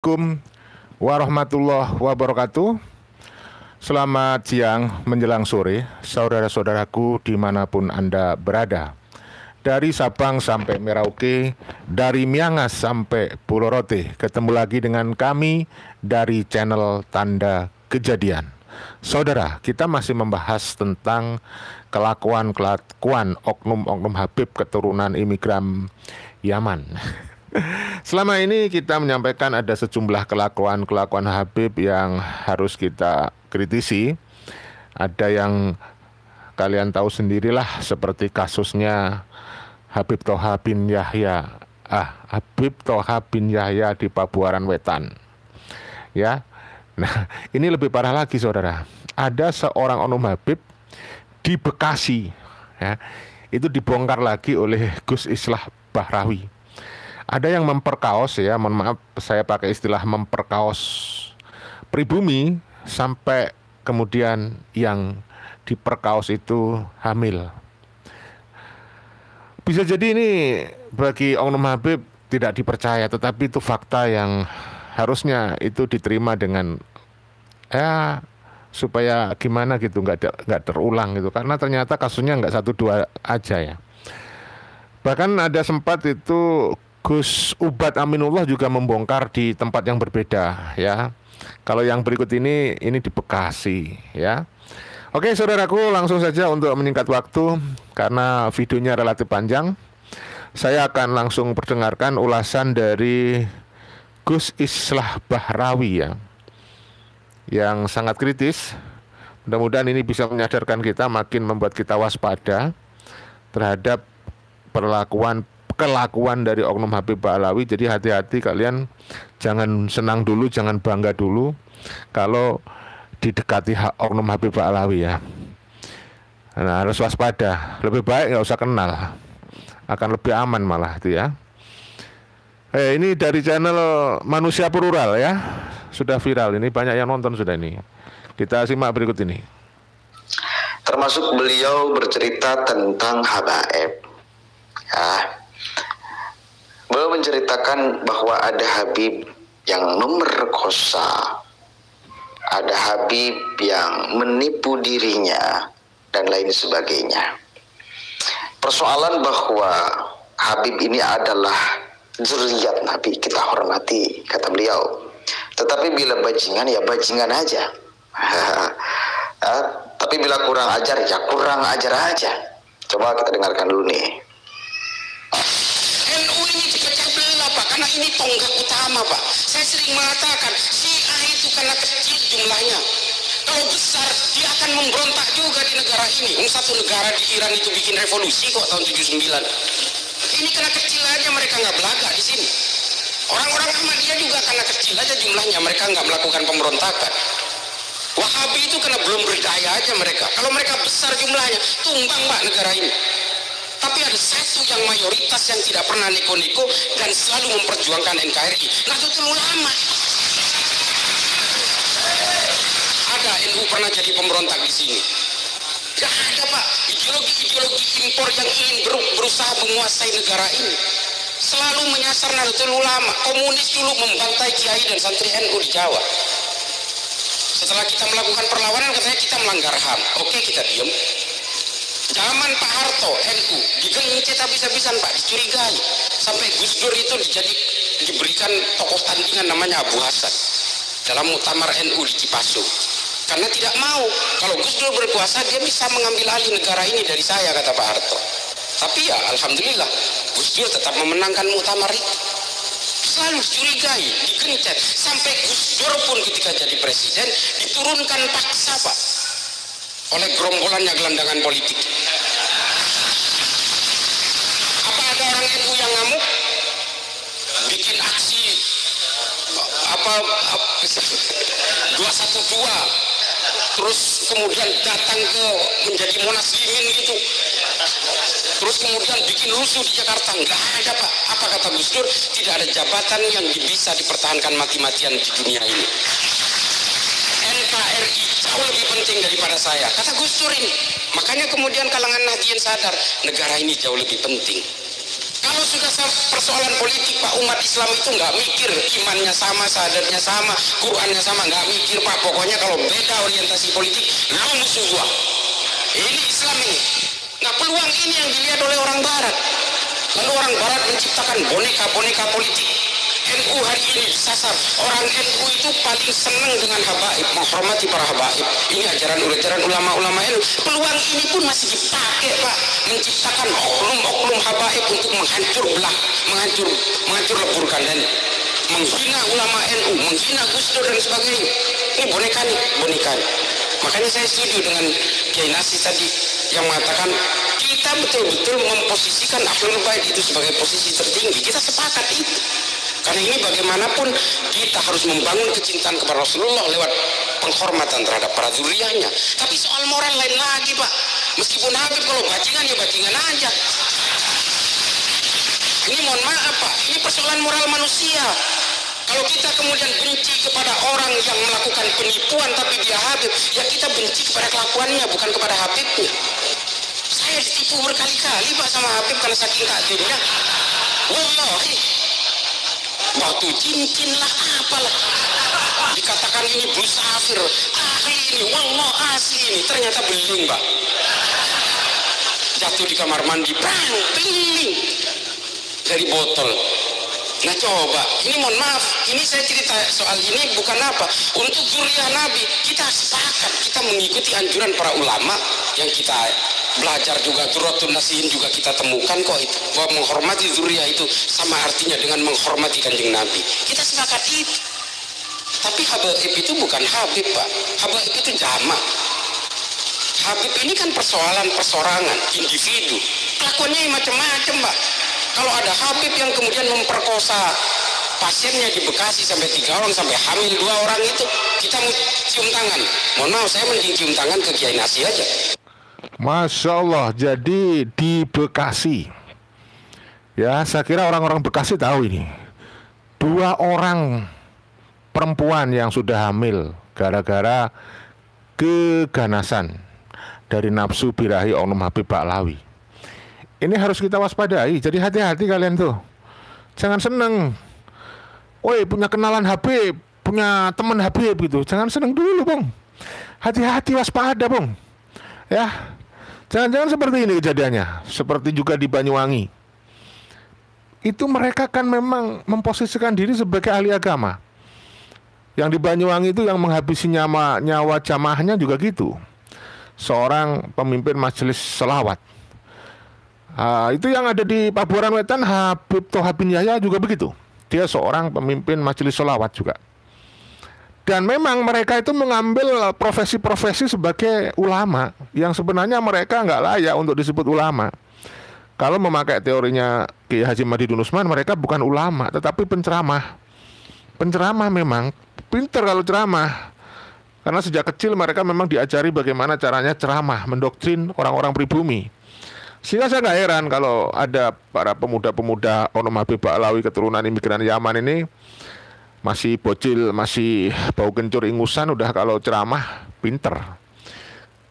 Assalamualaikum warahmatullahi wabarakatuh. Selamat siang menjelang sore Saudara-saudaraku di mana pun Anda berada. Dari Sabang sampai Merauke Dari Miangas sampai Pulau Rote Ketemu lagi dengan kami dari channel Tanda Kejadian. Saudara, kita masih membahas tentang kelakuan-kelakuan oknum-oknum Habib keturunan imigran Yaman Selama ini kita menyampaikan ada sejumlah kelakuan-kelakuan Habib yang harus kita kritisi. Ada yang kalian tahu sendirilah seperti kasusnya Habib Toha bin Yahya. Ah, Habib Toha bin Yahya di Pabuaran Wetan. Ya. Nah, ini lebih parah lagi Saudara. Ada seorang onum Habib di Bekasi ya. Itu dibongkar lagi oleh Gus Islah Bahrawi ada yang memperkaos ya, mohon maaf saya pakai istilah memperkaos pribumi sampai kemudian yang diperkaos itu hamil. Bisa jadi ini bagi Oknum Habib tidak dipercaya, tetapi itu fakta yang harusnya itu diterima dengan ya supaya gimana gitu nggak nggak terulang gitu karena ternyata kasusnya nggak satu dua aja ya bahkan ada sempat itu Gus Ubat Aminullah juga membongkar di tempat yang berbeda ya. Kalau yang berikut ini ini di Bekasi ya. Oke saudaraku langsung saja untuk menyingkat waktu karena videonya relatif panjang. Saya akan langsung perdengarkan ulasan dari Gus Islah Bahrawi ya. Yang sangat kritis. Mudah-mudahan ini bisa menyadarkan kita makin membuat kita waspada terhadap perlakuan kelakuan dari Oknum Habib Ba'alawi. Jadi hati-hati kalian jangan senang dulu, jangan bangga dulu kalau didekati Oknum Habib Ba'alawi ya. Nah, harus waspada. Lebih baik nggak usah kenal. Akan lebih aman malah itu ya. Eh, ini dari channel Manusia Plural ya. Sudah viral ini banyak yang nonton sudah ini. Kita simak berikut ini. Termasuk beliau bercerita tentang habaib. Ya, Beliau menceritakan bahwa ada Habib yang memerkosa, ada Habib yang menipu dirinya, dan lain sebagainya. Persoalan bahwa Habib ini adalah zuriat Nabi, kita hormati, kata beliau. Tetapi bila bajingan, ya bajingan aja. tapi bila kurang ajar, ya kurang ajar aja. Coba kita dengarkan dulu nih. Karena ini tonggak utama Pak. Saya sering mengatakan si A itu karena kecil jumlahnya. Kalau besar dia akan memberontak juga di negara ini. Satu negara di Iran itu bikin revolusi kok tahun 79 ini karena kecil aja mereka nggak belaga di sini. Orang-orang Ahmadiyah juga karena kecil aja jumlahnya. Mereka nggak melakukan pemberontakan. Wahabi itu karena belum berdaya aja mereka. Kalau mereka besar jumlahnya tumbang pak negara ini tapi ada satu yang mayoritas yang tidak pernah neko-neko dan selalu memperjuangkan NKRI. Nahdlatul Ulama. Ada NU pernah jadi pemberontak di sini. Gak ada pak. Ideologi-ideologi impor yang ingin berusaha menguasai negara ini selalu menyasar Nahdlatul Ulama. Komunis dulu membantai kiai dan santri NU di Jawa. Setelah kita melakukan perlawanan katanya kita melanggar HAM. Oke kita diam zaman Pak Harto NU digencet habis-habisan Pak. Dicurigai. Sampai Gus Dur itu dijadi diberikan tokoh tandingan namanya Abu Hasan. Dalam muktamar NU di Cipasu karena tidak mau. Kalau Gus Dur berkuasa dia bisa mengambil alih negara ini dari saya kata Pak Harto. Tapi ya Alhamdulillah Gus Dur tetap memenangkan muktamar itu. Selalu dicurigai digencet. Sampai Gus Dur pun ketika jadi presiden diturunkan paksa Pak. Oleh gerombolannya gelandangan politik. Apa ada orang NU yang ngamuk? Bikin aksi apa, apa 212 terus kemudian datang ke menjadi monas limin gitu. Terus kemudian bikin rusuh di Jakarta. Nggak ada pak. Apa kata Gus Dur? Tidak ada jabatan yang bisa dipertahankan mati-matian di dunia ini. NKRI jauh lebih penting daripada saya. Kata Gus Dur ini. Makanya kemudian kalangan Nahdien sadar negara ini jauh lebih penting persoalan politik Pak umat Islam itu nggak mikir imannya sama, sadarnya sama, Qurannya sama, nggak mikir Pak. Pokoknya kalau beda orientasi politik, lu musuh gua. Ini Islam ini. Nah peluang ini yang dilihat oleh orang Barat. Lalu orang Barat menciptakan boneka-boneka politik NU hari ini disasar orang NU itu paling senang dengan habaib. Menghormati para habaib. Ini ajaran ajaran ulama-ulama NU peluang ini pun masih dipakai Pak. Menciptakan oknum-oknum habaib untuk menghancur belah menghancur menghancur leburkan dan menghina ulama NU menghina Gus Dur dan sebagainya. Ini boneka nih boneka. Makanya saya setuju dengan Kiai Nasi tadi yang mengatakan kita betul-betul memposisikan ahlul bait itu sebagai posisi tertinggi. Kita sepakat itu karena ini bagaimanapun kita harus membangun kecintaan kepada Rasulullah lewat penghormatan terhadap para zuriyahnya. Tapi soal moral lain lagi Pak. Meskipun Habib kalau bajingan ya bajingan aja. Ini mohon maaf Pak, ini persoalan moral manusia. Kalau kita kemudian benci kepada orang yang melakukan penipuan tapi dia Habib, ya kita benci kepada kelakuannya bukan kepada Habibnya. Saya ditipu berkali-kali Pak sama Habib karena saking takdirnya. Wallahi, batu cincin lah apalah. Dikatakan ini busafir ahli ini wallah asli ini. Ternyata beling pak jatuh di kamar mandi prang beling. Dari botol. Nah coba, ini mohon maaf, ini saya cerita soal ini bukan apa. Untuk zuriat Nabi, kita sepakat, kita mengikuti anjuran para ulama yang kita belajar juga Duratun Nasihin juga kita temukan kok itu bahwa menghormati zuriat itu sama artinya dengan menghormati kanjeng Nabi. Kita sepakat itu. Tapi Habib itu bukan Habib pak, Habib itu jamak. Habib ini kan persoalan persorangan, individu. Kelakuannya macam-macam pak kalau ada Habib yang kemudian memperkosa pasiennya di Bekasi sampai tiga orang sampai hamil dua orang itu kita mau cium tangan mohon maaf saya mending cium tangan ke Kiai Nasi aja Masya Allah jadi di Bekasi ya saya kira orang-orang Bekasi tahu ini dua orang perempuan yang sudah hamil gara-gara keganasan dari nafsu birahi Oknum Habib Baklawi ini harus kita waspadai. Jadi hati-hati kalian tuh. Jangan seneng. Woi punya kenalan Habib, punya teman Habib gitu. Jangan seneng dulu, Bang. Hati-hati waspada, Bang. Ya. Jangan-jangan seperti ini kejadiannya. Seperti juga di Banyuwangi. Itu mereka kan memang memposisikan diri sebagai ahli agama. Yang di Banyuwangi itu yang menghabisi nyawa, nyawa jamaahnya juga gitu. Seorang pemimpin majelis selawat Uh, itu yang ada di Pabuaran Wetan Habib Toha bin Yahya juga begitu. Dia seorang pemimpin majelis solawat juga. Dan memang mereka itu mengambil profesi-profesi sebagai ulama yang sebenarnya mereka nggak layak untuk disebut ulama. Kalau memakai teorinya Ki Haji Madidun Usman, mereka bukan ulama, tetapi penceramah. Penceramah memang pinter kalau ceramah. Karena sejak kecil mereka memang diajari bagaimana caranya ceramah, mendoktrin orang-orang pribumi. Sehingga saya nggak heran kalau ada para pemuda-pemuda Onom Habib Ba'alawi keturunan imigran Yaman ini masih bocil, masih bau kencur ingusan, udah kalau ceramah pinter.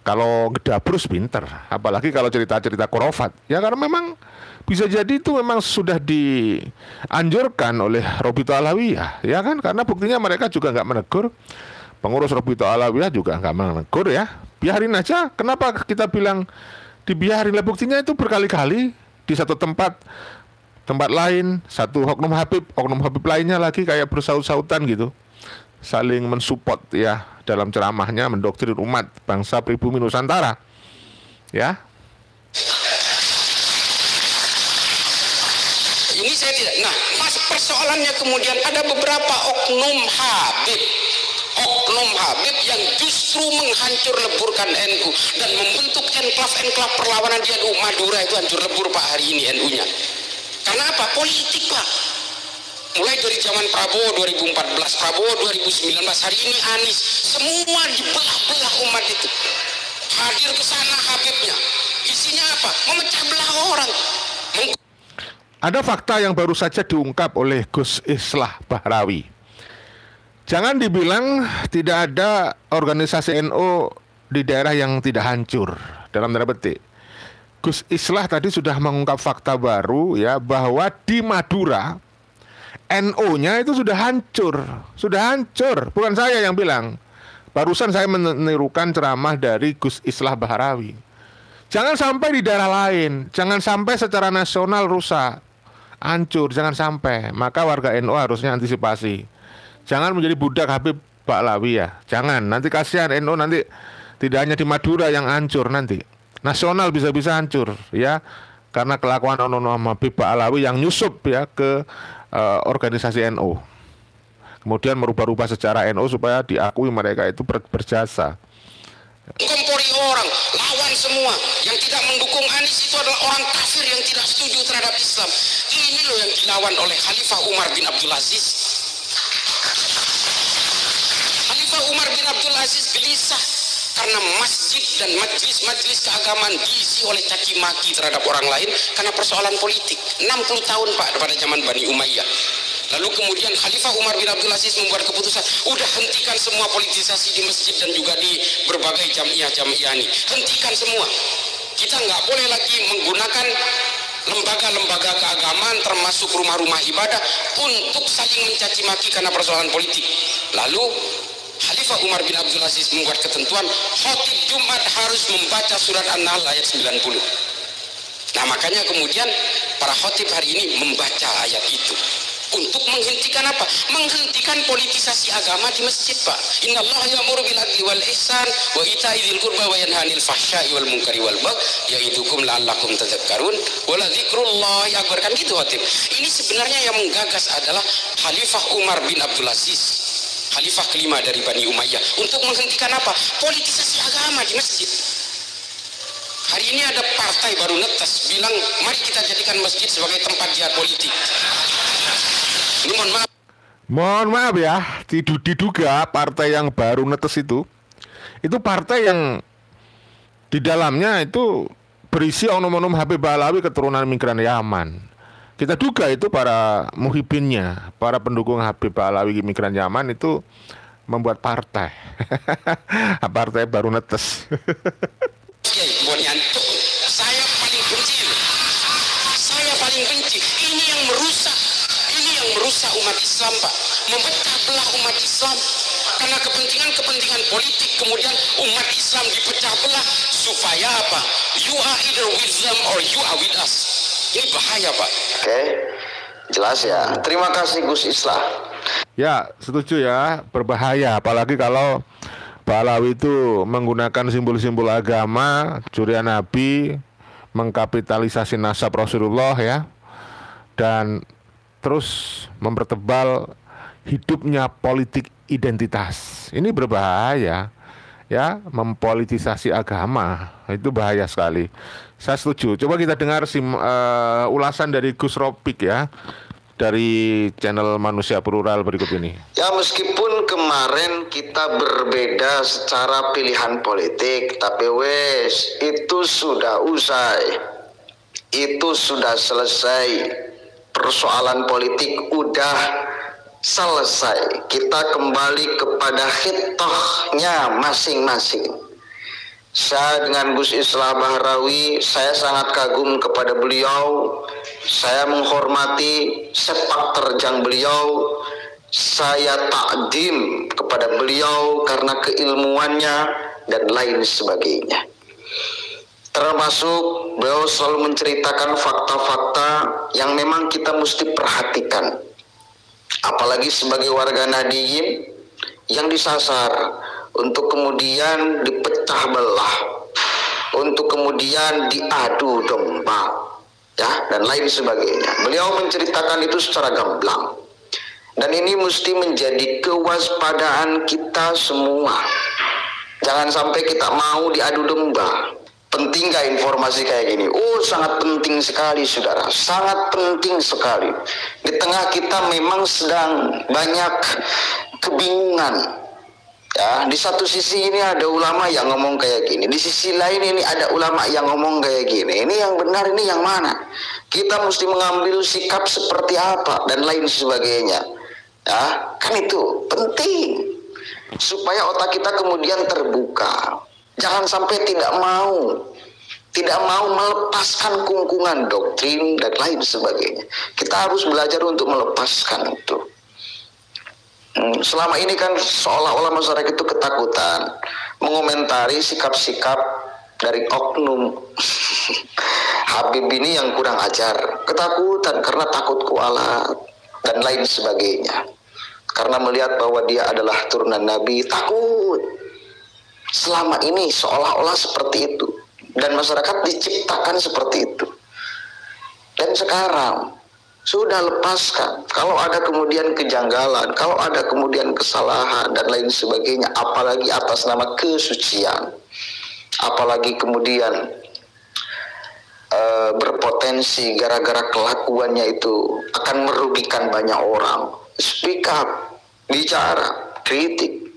Kalau gedabrus pinter, apalagi kalau cerita-cerita korofat. Ya karena memang bisa jadi itu memang sudah dianjurkan oleh Robito Alawiyah, ya kan? Karena buktinya mereka juga nggak menegur. Pengurus Robito Alawiyah juga nggak menegur ya. Biarin aja. Kenapa kita bilang dibiarin lah buktinya itu berkali-kali di satu tempat tempat lain satu oknum Habib oknum Habib lainnya lagi kayak bersaut-sautan gitu. Saling mensupport ya dalam ceramahnya mendoktrin umat bangsa pribumi Nusantara ya. Ini saya tidak nah mas persoalannya kemudian ada beberapa oknum Habib. Oknum Habib yang justru menghancur leburkan NU dan membentuk enklaf-enklaf perlawanan di NU Madura itu hancur lebur Pak hari ini NU-nya. Karena apa? Politik Pak. Mulai dari zaman Prabowo 2014, Prabowo 2019, hari ini Anies, semua dibelah-belah umat itu. Hadir ke sana Habibnya. Isinya apa? Memecah belah orang. Meng ada fakta yang baru saja diungkap oleh Gus Islah Bahrawi Jangan dibilang tidak ada organisasi NU di daerah yang tidak hancur dalam tanda petik. Gus Islah tadi sudah mengungkap fakta baru ya bahwa di Madura NO-nya itu sudah hancur, sudah hancur. Bukan saya yang bilang. Barusan saya menirukan ceramah dari Gus Islah Baharawi. Jangan sampai di daerah lain, jangan sampai secara nasional rusak, hancur, jangan sampai. Maka warga NO harusnya antisipasi. Jangan menjadi budak Habib Baklawi ya, jangan. Nanti kasihan NO nanti tidak hanya di Madura yang hancur nanti, nasional bisa-bisa hancur ya karena kelakuan Ono Habib Baklawi yang nyusup ya ke uh, organisasi NO. Kemudian merubah-rubah secara NO supaya diakui mereka itu ber berjasa kompori orang, lawan semua. Yang tidak mendukung Anies itu adalah orang kafir yang tidak setuju terhadap Islam. Ini loh yang dilawan oleh Khalifah Umar bin Abdul Aziz. Khalifah Umar bin Abdul Aziz gelisah karena masjid dan majlis-majlis keagamaan diisi oleh caci maki terhadap orang lain karena persoalan politik. 60 tahun Pak pada zaman Bani Umayyah. Lalu kemudian Khalifah Umar bin Abdul Aziz membuat keputusan, udah hentikan semua politisasi di masjid dan juga di berbagai jamiah-jamiah ini. Hentikan semua. Kita nggak boleh lagi menggunakan lembaga-lembaga keagamaan termasuk rumah-rumah ibadah untuk saling mencaci maki karena persoalan politik. Lalu Khalifah Umar bin Abdul Aziz membuat ketentuan khotib Jumat harus membaca surat An-Nahl ayat 90. Nah makanya kemudian para khotib hari ini membaca ayat itu untuk menghentikan apa? Menghentikan politisasi agama di masjid, Pak. Inna Allah ya'muru bil adli wal ihsan wa ita'i qurba wa yanha 'anil fahsya'i wal munkari wal bagh yaidukum la'allakum tadhakkarun wa la dzikrullahi akbar kan gitu Hatib. Ini sebenarnya yang menggagas adalah Khalifah Umar bin Abdul Aziz. Khalifah kelima dari Bani Umayyah untuk menghentikan apa? Politisasi agama di masjid. Hari ini ada partai baru netes bilang mari kita jadikan masjid sebagai tempat jihad politik. Ini mohon maaf. Mohon maaf ya, diduga partai yang baru netes itu itu partai yang di dalamnya itu berisi oknum-oknum Habib Balawi keturunan migran Yaman. Kita duga itu para muhibinnya, para pendukung Habib Balawi migran Yaman itu membuat partai. partai baru netes. saya paling benci. Saya paling benci. Ini yang merusak yang merusak umat Islam Pak memecah belah umat Islam karena kepentingan-kepentingan politik kemudian umat Islam dipecah belah supaya apa you are either with them or you are with us ini bahaya Pak oke okay. jelas ya terima kasih Gus Islah ya setuju ya berbahaya apalagi kalau Balawi itu menggunakan simbol-simbol agama, curian Nabi, mengkapitalisasi nasab Rasulullah ya, dan terus mempertebal hidupnya politik identitas. Ini berbahaya ya, mempolitisasi agama. Itu bahaya sekali. Saya setuju. Coba kita dengar sim, uh, ulasan dari Gus Ropik ya dari channel Manusia Plural berikut ini. Ya meskipun kemarin kita berbeda secara pilihan politik, tapi wes itu sudah usai. Itu sudah selesai persoalan politik udah selesai. Kita kembali kepada hitohnya masing-masing. Saya dengan Gus Islah Bahrawi, saya sangat kagum kepada beliau. Saya menghormati sepak terjang beliau. Saya takdim kepada beliau karena keilmuannya dan lain sebagainya termasuk beliau selalu menceritakan fakta-fakta yang memang kita mesti perhatikan apalagi sebagai warga Nadiyin yang disasar untuk kemudian dipecah belah. Untuk kemudian diadu domba. Ya dan lain sebagainya. Beliau menceritakan itu secara gamblang. Dan ini mesti menjadi kewaspadaan kita semua. Jangan sampai kita mau diadu domba. Penting gak informasi kayak gini? Oh sangat penting sekali saudara, sangat penting sekali. Di tengah kita memang sedang banyak kebingungan. Ya, di satu sisi ini ada ulama yang ngomong kayak gini, di sisi lain ini ada ulama yang ngomong kayak gini. Ini yang benar, ini yang mana? Kita mesti mengambil sikap seperti apa dan lain sebagainya. Ya, kan itu penting supaya otak kita kemudian terbuka. Jangan sampai tidak mau tidak mau melepaskan kungkungan doktrin dan lain sebagainya. Kita harus belajar untuk melepaskan itu. Hmm, selama ini kan seolah-olah masyarakat itu ketakutan mengomentari sikap-sikap dari oknum Habib ini yang kurang ajar, ketakutan karena takut kualat dan lain sebagainya. Karena melihat bahwa dia adalah turunan Nabi, takut. Selama ini seolah-olah seperti itu dan masyarakat diciptakan seperti itu. Dan sekarang sudah lepaskan. Kalau ada kemudian kejanggalan, kalau ada kemudian kesalahan dan lain sebagainya, apalagi atas nama kesucian, apalagi kemudian uh, berpotensi gara-gara kelakuannya itu akan merugikan banyak orang. Speak up, bicara, kritik.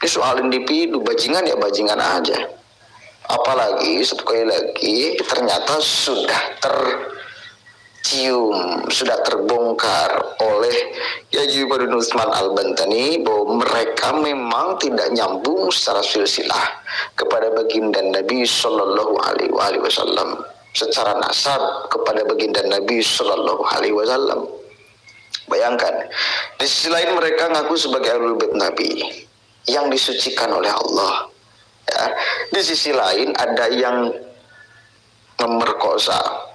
Ini soal individu, bajingan ya bajingan aja apalagi sekali lagi ternyata sudah tercium sudah terbongkar oleh Yaji Badun Utsman Al-Bantani bahwa mereka memang tidak nyambung secara silsilah kepada baginda Nabi Shallallahu Alaihi Wasallam secara nasab kepada baginda Nabi Shallallahu Alaihi Wasallam. Bayangkan, di sisi lain mereka ngaku sebagai Ahlul Bait Nabi yang disucikan oleh Allah Ya. Di sisi lain ada yang memerkosa.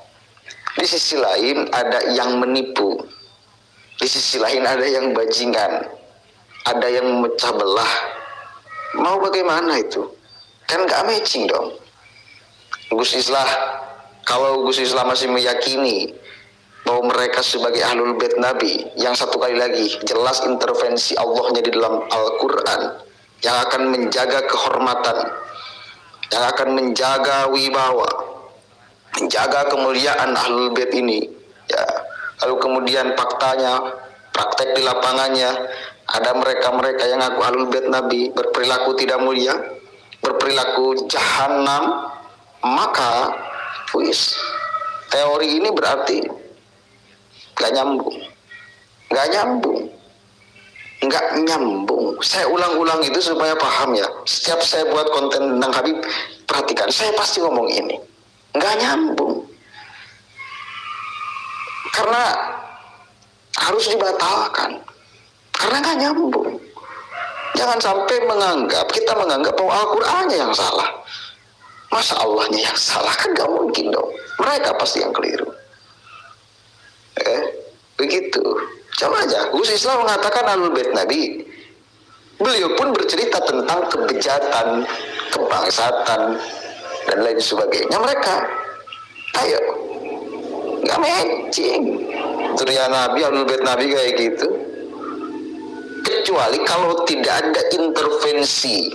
Di sisi lain ada yang menipu. Di sisi lain ada yang bajingan. Ada yang memecah belah. Mau bagaimana itu? Kan gak matching dong. Gus Islah, kalau Gus Islah masih meyakini bahwa mereka sebagai ahlul bait Nabi yang satu kali lagi jelas intervensi Allahnya di dalam Al-Quran yang akan menjaga kehormatan, yang akan menjaga wibawa, menjaga kemuliaan ahlul bait ini. Ya, lalu kemudian faktanya, praktek di lapangannya, ada mereka-mereka yang aku ahlul bait Nabi berperilaku tidak mulia, berperilaku jahanam, maka wis teori ini berarti gak nyambung, gak nyambung nggak nyambung. Saya ulang-ulang itu supaya paham ya. Setiap saya buat konten tentang Habib, perhatikan. Saya pasti ngomong ini. Nggak nyambung. Karena harus dibatalkan. Karena nggak nyambung. Jangan sampai menganggap, kita menganggap bahwa Al-Qur'annya yang salah. Masa Allahnya yang salah? Kan nggak mungkin dong. Mereka pasti yang keliru. Eh, begitu. Coba aja, Gus Islam mengatakan alul bait Nabi. Beliau pun bercerita tentang kebejatan, kebangsatan, dan lain sebagainya. Mereka, ayo, nggak matching. Turia Nabi, alul bait Nabi kayak gitu. Kecuali kalau tidak ada intervensi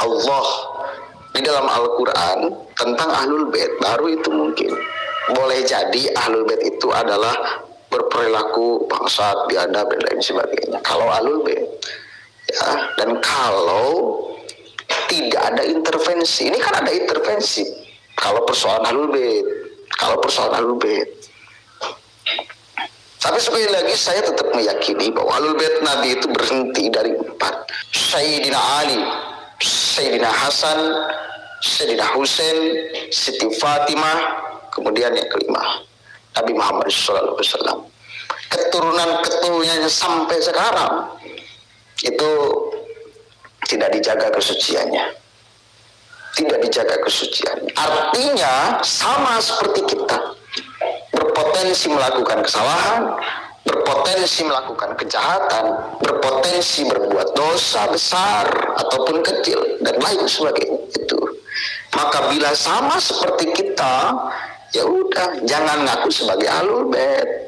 Allah di dalam Al-Quran tentang ahlul bait, baru itu mungkin. Boleh jadi ahlul bait itu adalah berperilaku bangsat, biadab dan lain sebagainya. Kalau alul bait ya dan kalau tidak ada intervensi, ini kan ada intervensi. Kalau persoalan alul bait, kalau persoalan alul bait. Tapi sekali lagi saya tetap meyakini bahwa alul bait Nabi itu berhenti dari empat. Sayyidina Ali, Sayyidina Hasan, Sayyidina Husain, Siti Fatimah, kemudian yang kelima Nabi Muhammad SAW. Keturunan keturunannya sampai sekarang itu tidak dijaga kesuciannya. Tidak dijaga kesuciannya. Artinya sama seperti kita. Berpotensi melakukan kesalahan, berpotensi melakukan kejahatan, berpotensi berbuat dosa besar ataupun kecil dan lain sebagainya itu. Maka bila sama seperti kita, ya udah jangan ngaku sebagai alul bed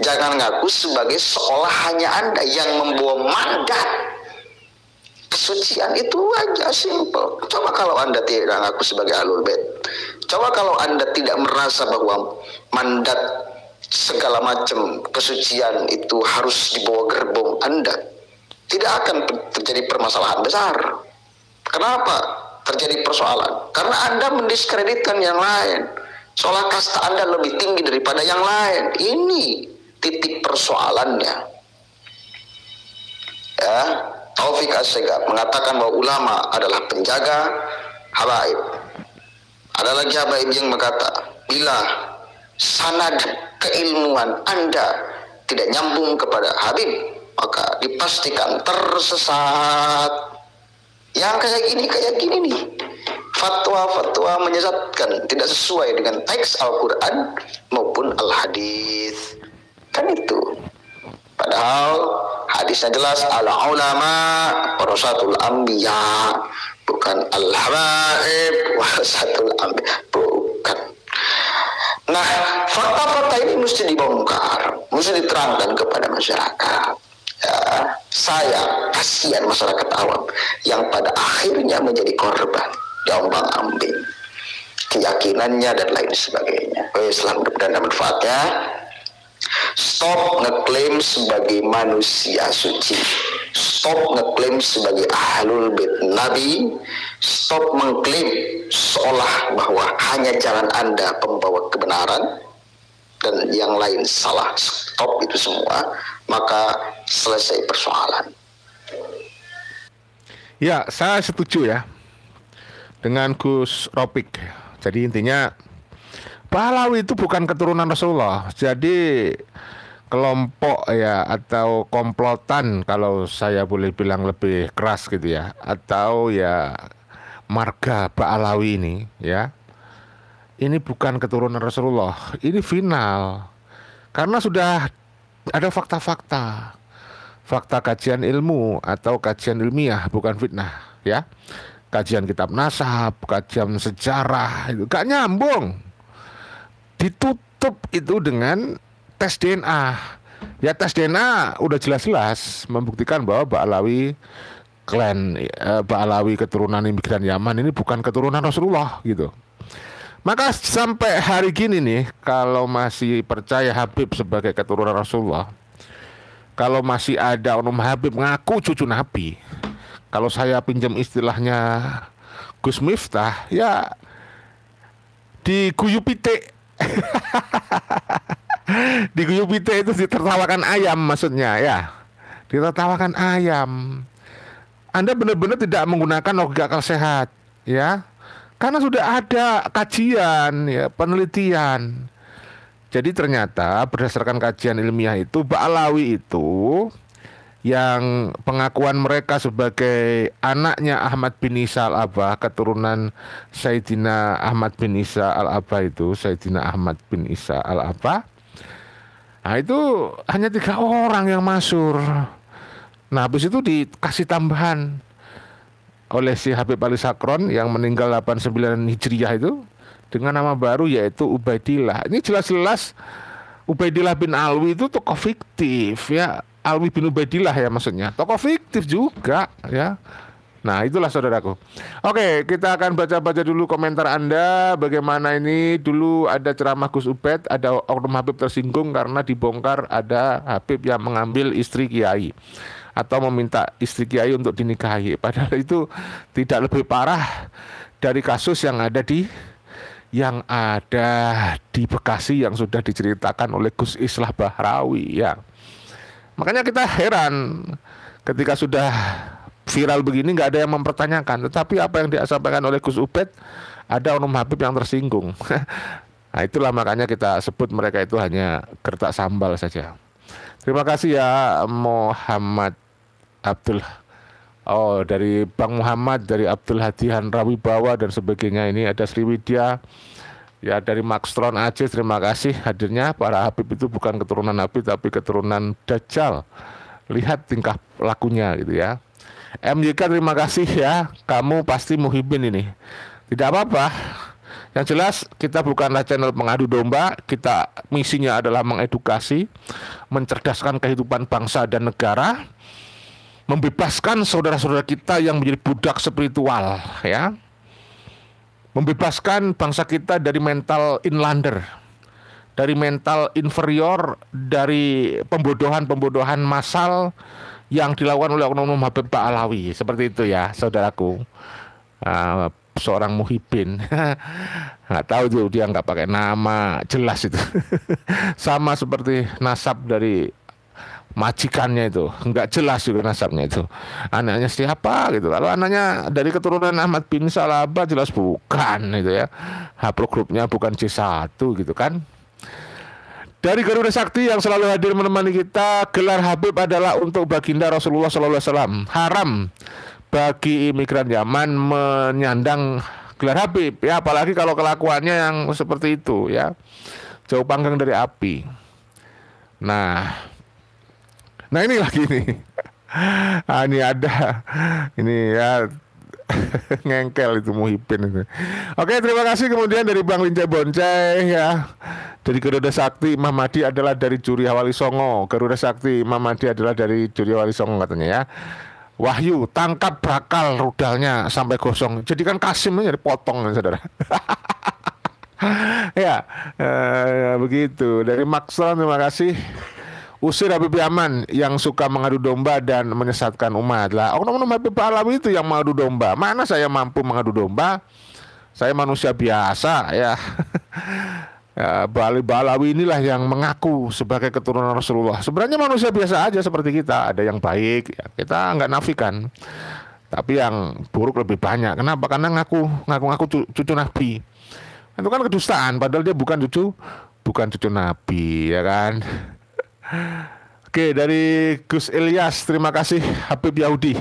jangan ngaku sebagai seolah hanya anda yang membawa mandat kesucian itu aja simple. Coba kalau anda tidak ngaku sebagai alul bed coba kalau anda tidak merasa bahwa mandat segala macam kesucian itu harus dibawa gerbong anda tidak akan terjadi permasalahan besar. Kenapa terjadi persoalan? Karena anda mendiskreditkan yang lain. Seolah kasta Anda lebih tinggi daripada yang lain. Ini titik persoalannya. Ya, Taufik Asegab mengatakan bahwa ulama adalah penjaga habaib. Ada lagi Habaib yang berkata, bila sanad keilmuan Anda tidak nyambung kepada Habib, maka dipastikan tersesat. Yang kayak gini kayak gini nih. Fatwa-fatwa menyesatkan tidak sesuai dengan teks Al-Quran maupun Al-Hadis. Kan itu. Padahal hadisnya jelas ala ulama warasatul anbiya bukan al habaib warasatul anbiya bukan. Nah, fakta-fakta ini mesti dibongkar, mesti diterangkan kepada masyarakat. Ya, saya kasihan masyarakat awam yang pada akhirnya menjadi korban diombang ambing keyakinannya dan lain sebagainya. Oh, Islam mudah-mudahan manfaatnya. Stop ngeklaim sebagai manusia suci. Stop ngeklaim sebagai ahlul bait Nabi. Stop mengklaim seolah bahwa hanya jalan Anda pembawa kebenaran dan yang lain salah. Stop itu semua, maka selesai persoalan. Ya, saya setuju ya dengan Gus Ropik. Jadi intinya Pahlawi itu bukan keturunan Rasulullah. Jadi kelompok ya atau komplotan kalau saya boleh bilang lebih keras gitu ya atau ya marga Pahlawi ini ya. Ini bukan keturunan Rasulullah, ini final. Karena sudah ada fakta-fakta. Fakta kajian ilmu atau kajian ilmiah bukan fitnah ya. Kajian kitab nasab, kajian sejarah itu gak nyambung ditutup itu dengan tes DNA. Ya tes DNA udah jelas-jelas membuktikan bahwa Mbak Alawi klan eh, Mbak Alawi keturunan imigran Yaman ini bukan keturunan Rasulullah gitu. Maka sampai hari gini nih kalau masih percaya Habib sebagai keturunan Rasulullah, kalau masih ada Onum Habib ngaku cucu Nabi, kalau saya pinjam istilahnya Gus Miftah, ya di Guyupite itu ditertawakan ayam maksudnya ya. Ditertawakan ayam. Anda benar-benar tidak menggunakan logika akal sehat ya. Karena sudah ada kajian ya penelitian. Jadi ternyata berdasarkan kajian ilmiah itu Ba'alawi itu yang pengakuan mereka sebagai anaknya Ahmad bin Isa al-Abah keturunan Sayyidina Ahmad bin Isa al-Abah itu Sayyidina Ahmad bin Isa al-Abah nah itu hanya tiga orang yang masuk nah habis itu dikasih tambahan oleh si Habib Ali Sakron yang meninggal 89 Hijriah itu dengan nama baru yaitu Ubaidillah ini jelas-jelas Ubaidillah bin Alwi itu tokoh fiktif ya Alwi bin Ubaidillah ya maksudnya. Tokoh fiktif juga ya. Nah itulah saudaraku. Oke kita akan baca-baca dulu komentar Anda. Bagaimana ini? Dulu ada ceramah Gus Ubed Ada Oknum Habib tersinggung karena dibongkar ada Habib yang mengambil istri Kiai Atau meminta istri Kiai untuk dinikahi. Padahal itu tidak lebih parah dari kasus yang ada di yang ada di Bekasi yang sudah diceritakan oleh Gus Islah Bahrawi ya. Makanya kita heran ketika sudah viral begini nggak ada yang mempertanyakan. Tetapi apa yang disampaikan oleh Gus Ubed ada Onum Habib yang tersinggung. nah itulah makanya kita sebut mereka itu hanya kertak sambal saja. Terima kasih ya Muhammad Abdul Oh dari Bang Muhammad dari Abdul Hadihan Rawi Bawa dan sebagainya ini ada Sriwidya Ya dari Maxtron Aceh terima kasih hadirnya para Habib itu bukan keturunan Habib tapi keturunan Dajjal. Lihat tingkah lakunya gitu ya. MYK terima kasih ya, kamu pasti muhibin ini. Tidak apa-apa. Yang jelas kita bukanlah channel pengadu domba, kita misinya adalah mengedukasi, mencerdaskan kehidupan bangsa dan negara, membebaskan saudara-saudara kita yang menjadi budak spiritual ya membebaskan bangsa kita dari mental inlander, dari mental inferior, dari pembodohan-pembodohan massal yang dilakukan oleh oknum Habib Pak Alawi. Seperti itu ya, saudaraku. Uh, seorang muhibin. Nggak tahu tuh dia nggak pakai nama jelas itu. Sama seperti nasab dari majikannya itu. Nggak jelas juga nasabnya itu. Anaknya siapa gitu. Kalau anaknya dari keturunan Ahmad bin Salabah jelas bukan itu ya. Haplogrupnya bukan C1 gitu kan dari Garuda Sakti yang selalu hadir menemani kita, gelar Habib adalah untuk baginda Rasulullah SAW. Haram bagi imigran Yaman menyandang gelar Habib, ya apalagi kalau kelakuannya yang seperti itu, ya jauh panggang dari api. Nah, nah ini lagi nih. ah, ini ada, ini ya ngengkel itu Muhipin itu. Oke, terima kasih kemudian dari Bang Linca Boncai ya. Dari Garuda Sakti Imam Mahdi adalah dari Juri Wali Songo. Garuda Sakti Imam Mahdi adalah dari Juri Wali Songo katanya ya. Wahyu tangkap bakal rudalnya sampai gosong. Jadi kan Kasim ini dipotong saudara. ya, eh, begitu. Dari Maxon terima kasih. Usir Habib Yaman yang suka mengadu domba dan menyesatkan umat lah. Oknum-oknum Habib Alawi itu yang mengadu domba. Mana saya mampu mengadu domba? Saya manusia biasa ya. ya Bali Balawi inilah yang mengaku sebagai keturunan Rasulullah. Sebenarnya manusia biasa aja seperti kita. Ada yang baik, ya, kita nggak nafikan. Tapi yang buruk lebih banyak. Kenapa? Karena ngaku ngaku-ngaku cucu Nabi. Itu kan kedustaan. Padahal dia bukan cucu, bukan cucu Nabi, ya kan? Oke, dari Gus Ilyas, terima kasih Habib Yahudi.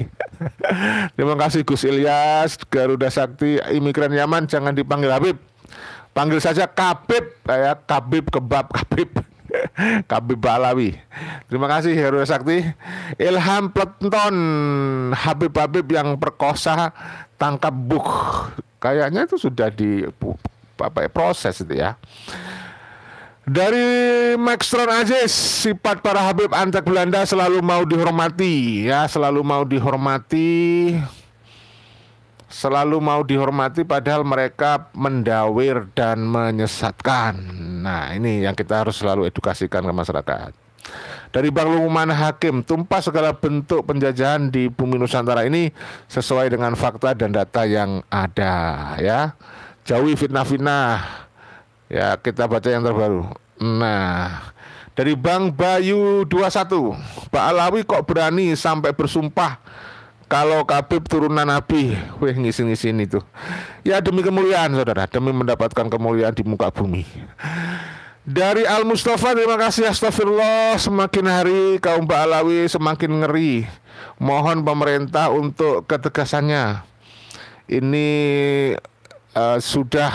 terima kasih Gus Ilyas, Garuda Sakti, imigran Yaman, jangan dipanggil Habib. Panggil saja Kabib, ya Kabib kebab Kabib. Kabib Balawi. Terima kasih Garuda Sakti. Ilham Pleton, Habib Habib yang perkosa tangkap buk. Kayaknya itu sudah di apa ya, proses itu ya. Dari Maxtron Aziz, sifat para Habib antek Belanda selalu mau dihormati, ya selalu mau dihormati, selalu mau dihormati padahal mereka mendawir dan menyesatkan. Nah ini yang kita harus selalu edukasikan ke masyarakat. Dari Bang Hakim, tumpah segala bentuk penjajahan di bumi Nusantara ini sesuai dengan fakta dan data yang ada, ya. Jauhi fitnah-fitnah, Ya, kita baca yang terbaru. Nah, dari Bang Bayu 21, Pak Alawi kok berani sampai bersumpah kalau Kabib turunan Nabi, weh ngisi-ngisi itu. Ya demi kemuliaan saudara, demi mendapatkan kemuliaan di muka bumi. Dari Al Mustafa terima kasih astagfirullah semakin hari kaum Pak Alawi semakin ngeri. Mohon pemerintah untuk ketegasannya. Ini uh, sudah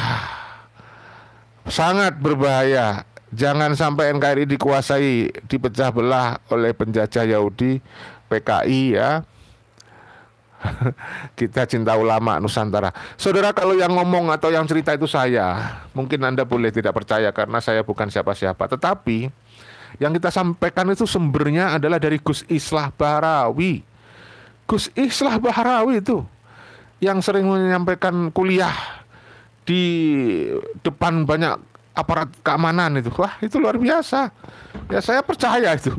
sangat berbahaya. Jangan sampai NKRI dikuasai, dipecah belah oleh penjajah Yahudi, PKI ya. Kita cinta ulama Nusantara. Saudara kalau yang ngomong atau yang cerita itu saya, mungkin Anda boleh tidak percaya karena saya bukan siapa-siapa. Tetapi yang kita sampaikan itu sumbernya adalah dari Gus Islah Bahrawi. Gus Islah Bahrawi itu yang sering menyampaikan kuliah di depan banyak aparat keamanan itu. Wah itu luar biasa. Ya saya percaya itu.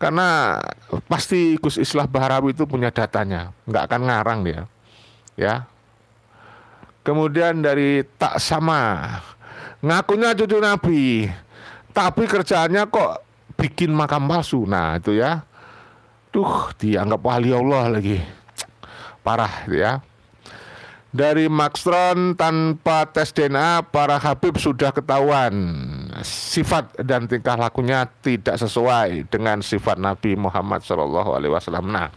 Karena pasti Gus Islah Baharawi itu punya datanya. Nggak akan ngarang dia. Ya. Kemudian dari tak sama. Ngakunya cucu Nabi. Tapi kerjaannya kok bikin makam palsu. Nah itu ya. Tuh dianggap wali Allah lagi. Parah ya dari Maxtron tanpa tes DNA para Habib sudah ketahuan sifat dan tingkah lakunya tidak sesuai dengan sifat Nabi Muhammad Shallallahu Alaihi Wasallam. Nah,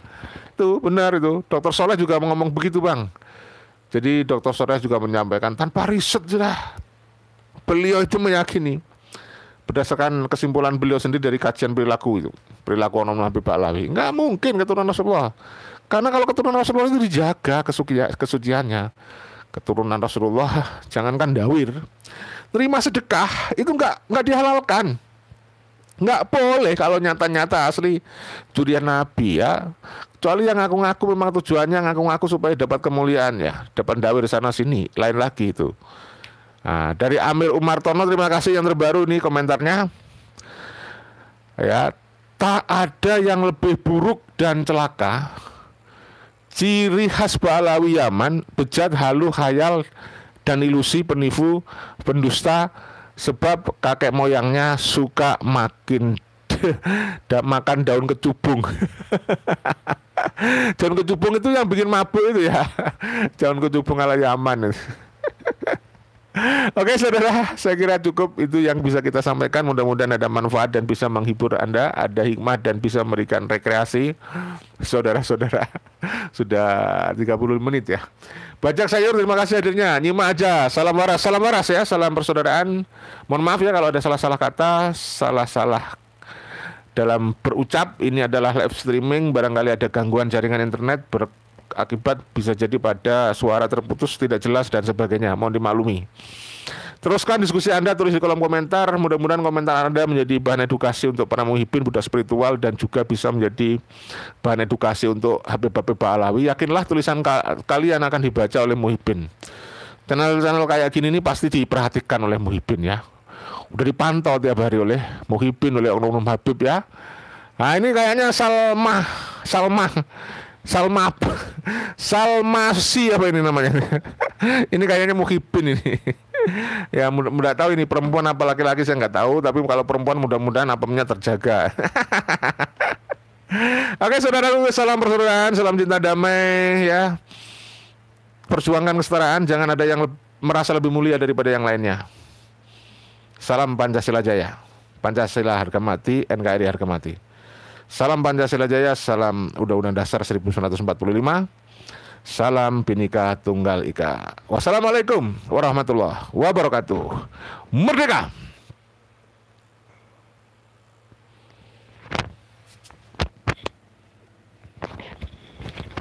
itu benar itu. Dokter Soleh juga ngomong begitu bang. Jadi Dokter Soleh juga menyampaikan tanpa riset sudah beliau itu meyakini berdasarkan kesimpulan beliau sendiri dari kajian perilaku itu perilaku Nabi Ba'lawi nggak mungkin keturunan Rasulullah karena kalau keturunan Rasulullah itu dijaga kesuciannya. Keturunan Rasulullah jangankan dawir, terima sedekah itu nggak nggak dihalalkan. Nggak boleh kalau nyata-nyata asli curian Nabi ya. Kecuali yang ngaku-ngaku memang tujuannya ngaku-ngaku supaya dapat kemuliaan ya, dapat dawir sana sini, lain lagi itu. Nah, dari Amir Umar Tono terima kasih yang terbaru nih komentarnya. Ya, tak ada yang lebih buruk dan celaka Ciri khas Balawi Yaman, bejat, halu, khayal, dan ilusi penipu, pendusta, sebab kakek moyangnya suka makin da, makan daun kecubung. daun kecubung itu yang bikin mabuk itu ya. daun kecubung ala Yaman. Oke saudara, saya kira cukup itu yang bisa kita sampaikan. Mudah-mudahan ada manfaat dan bisa menghibur Anda, ada hikmah dan bisa memberikan rekreasi. Saudara-saudara, sudah 30 menit ya. Bajak sayur, terima kasih hadirnya. Nyimak aja, salam waras, salam waras ya, salam persaudaraan. Mohon maaf ya kalau ada salah-salah kata, salah-salah dalam berucap. Ini adalah live streaming, barangkali ada gangguan jaringan internet, ber akibat bisa jadi pada suara terputus tidak jelas dan sebagainya mohon dimaklumi Teruskan diskusi Anda tulis di kolom komentar. Mudah-mudahan komentar Anda menjadi bahan edukasi untuk para muhibin Buddha spiritual dan juga bisa menjadi bahan edukasi untuk Habib-Habib Ba'alawi. Yakinlah tulisan ka kalian akan dibaca oleh muhibin. Channel-channel kayak gini ini pasti diperhatikan oleh muhibin ya. Udah dipantau tiap hari oleh muhibin, oleh oknum Habib ya. Nah ini kayaknya Salma, Salma Salma Salmasi apa ini namanya? Ini kayaknya Muhibin ini. Ya mudah, mudah tahu ini perempuan apa laki-laki saya nggak tahu. Tapi kalau perempuan mudah-mudahan apemnya terjaga. Oke saudara salam persaudaraan salam cinta damai ya. Perjuangkan kesetaraan jangan ada yang merasa lebih mulia daripada yang lainnya. Salam Pancasila Jaya. Pancasila harga mati NKRI harga mati Salam Pancasila Jaya, salam Undang-Undang Dasar 1945. Salam Binika Tunggal Ika. Wassalamualaikum warahmatullahi wabarakatuh. Merdeka!